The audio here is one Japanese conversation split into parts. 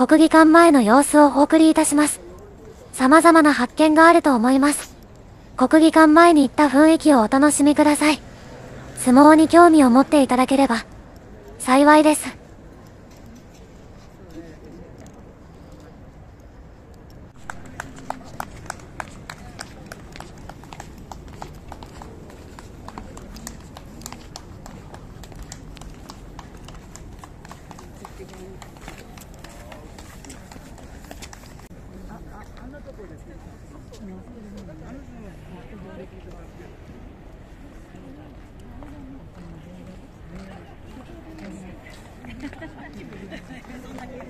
国技館前の様子をお送りいたします。様々な発見があると思います。国技館前に行った雰囲気をお楽しみください。相撲に興味を持っていただければ、幸いです。そんな気が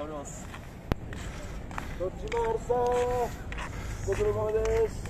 どっちもあるさご苦労様です。